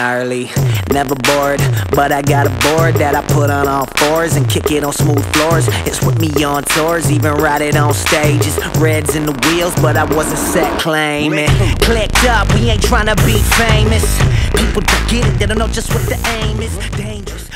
gnarly. Never bored, but I got a board that I put on all fours and kick it on smooth floors. It's with me on tours, even ride it on stages. Reds in the wheels, but I wasn't set claiming. Clicked up, we ain't tryna be famous. People don't get it, they don't know just what the aim is. Dangerous.